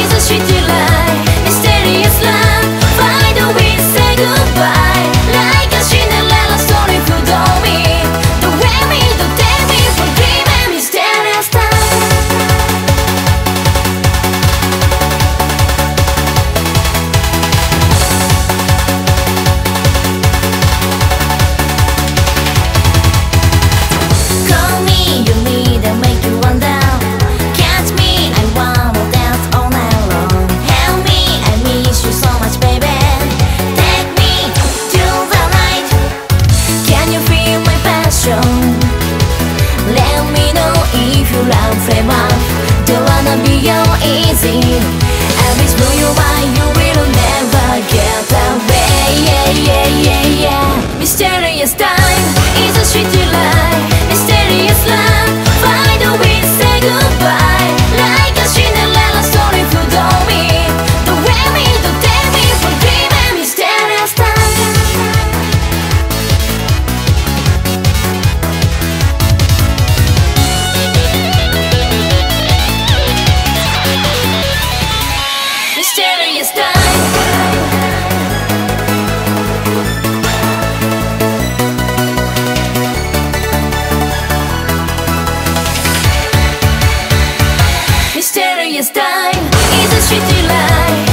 is a shitty lie, mysterious love. Find a we say goodbye. if you run flame up Don't wanna be your easy. At least know you are, you will never get away. Yeah, yeah, yeah, yeah. Mysterious time is a shitty delight. Mysterious love, find a way, say goodbye? 去积累